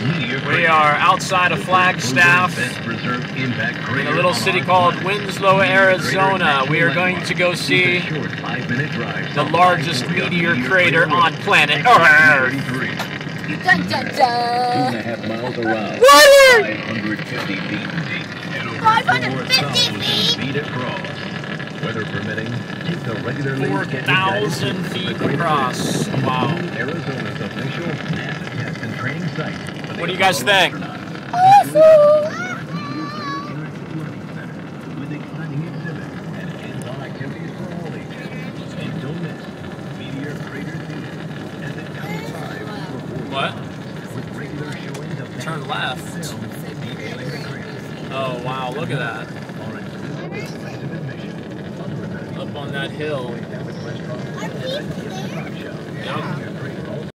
We are outside of Flagstaff in a little city called Winslow, Arizona. We are going to go see the largest meteor crater on planet Earth. Dun, dun, Two and a dun. half miles around. What? 550 feet deep. 550 feet? feet across. Weather permitting, take the regularly Four scheduled thousand feet across. Wow. Arizona's official NASA test and training site. What do you guys think? What? Turn left. Oh wow, look at that. Up on that hill.